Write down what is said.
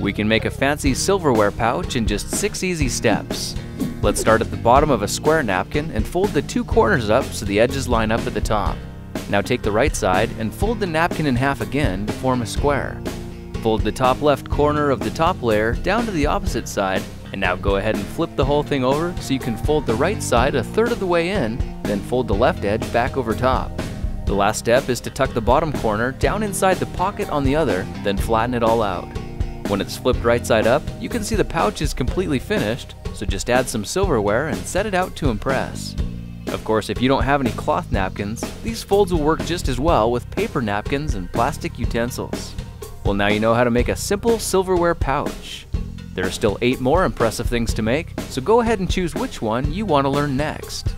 We can make a fancy silverware pouch in just 6 easy steps. Let's start at the bottom of a square napkin and fold the two corners up so the edges line up at the top. Now take the right side and fold the napkin in half again to form a square. Fold the top left corner of the top layer down to the opposite side and now go ahead and flip the whole thing over so you can fold the right side a third of the way in, then fold the left edge back over top. The last step is to tuck the bottom corner down inside the pocket on the other, then flatten it all out. When it's flipped right side up, you can see the pouch is completely finished, so just add some silverware and set it out to impress. Of course, if you don't have any cloth napkins, these folds will work just as well with paper napkins and plastic utensils. Well, now you know how to make a simple silverware pouch. There are still 8 more impressive things to make, so go ahead and choose which one you want to learn next.